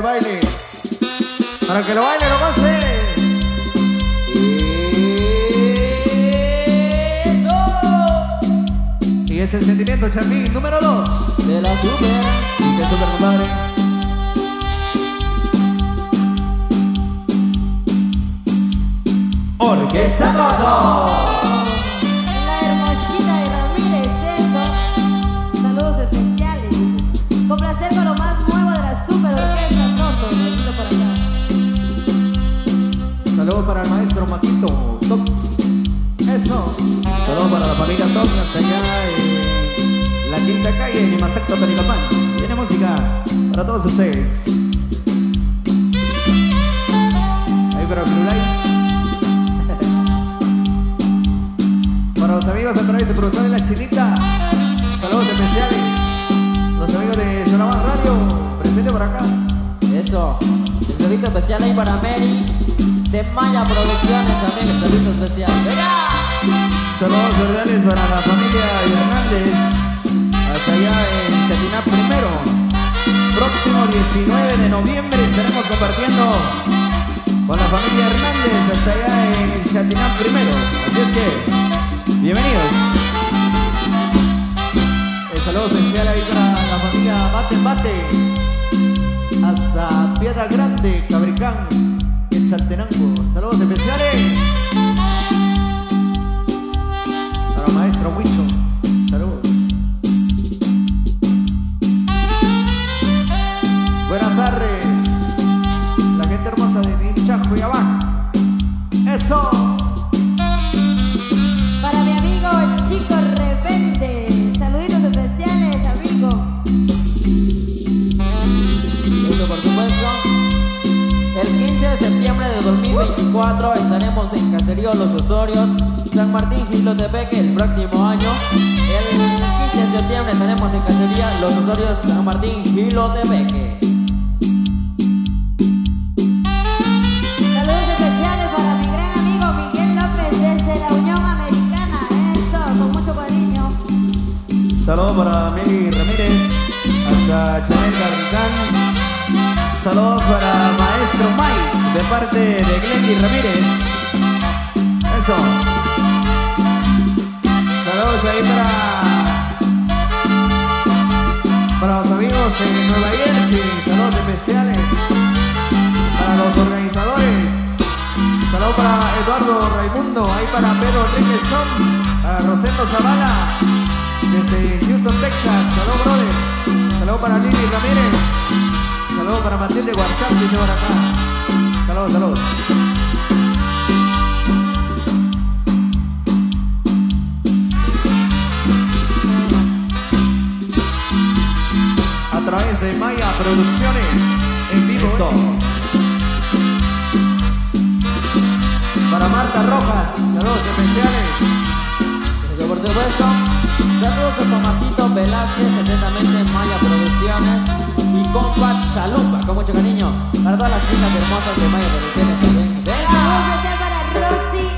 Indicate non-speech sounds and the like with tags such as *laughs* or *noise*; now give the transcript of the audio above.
de baile. Para que lo baile, lo pase. Y es el sentimiento Chapín número 2 de la super. Y que super compadre. Orquesta Todo. Acá. Saludos para el maestro Maquito. Top. Eso. Saludos para la familia hasta allá en la quinta calle, en Imasacto, Pericapán. Tiene música para todos ustedes. Ahí para Blue Lights. *laughs* Para los amigos a través de Profesor en la Chinita. Saludos especiales. Los amigos de Sonaban Radio. Presente por acá. Eso. Saludito especial ahí para Mary. De Maya Producciones también. El saludito especial. ¡Venga! Saludos cordiales para la familia Hernández, hasta allá en Chatiná primero. Próximo 19 de noviembre estaremos compartiendo con la familia Hernández hasta allá en Chatiná primero. Así es que, bienvenidos. El saludo especial ahí para la familia Bate Bate, hasta Piedra Grande, Cabricán, en Saltenango. Saludos especiales. Para maestro Huicho, saludos. Buenas tardes, la gente hermosa de Ninchajo y abajo. Eso. De septiembre de 2024 estaremos en Caserío Los Osorios, San Martín Gilotepeque el próximo año. El 15 de septiembre estaremos en Casería Los Osorios, San Martín Gilotepeque. Saludos especiales para mi gran amigo Miguel López desde la Unión Americana. Eso, con mucho cariño. Saludos para Meli Ramírez, hasta Chanel. Saludos para parte de Glendy Ramírez. Eso. Saludos ahí para, para los amigos en Nueva Jersey. Saludos especiales para los organizadores. Saludos para Eduardo Raimundo, ahí para Pedro Enrique Son, para Rosendo Zavala, desde Houston, Texas. Saludos, brother. Saludos para Lili Ramírez. Saludos para Matilde Guarchán, dice por acá. Saludos, saludos. A través de Maya Producciones, en vivo. Para Marta Rojas, saludos especiales. Eso por supuesto. Saludos a Tomasito Velázquez, atentamente Maya Producciones mi compa Chalupa, con mucho cariño, para todas las chicas hermosas de Maya de también. ¡Venga! para Rosy!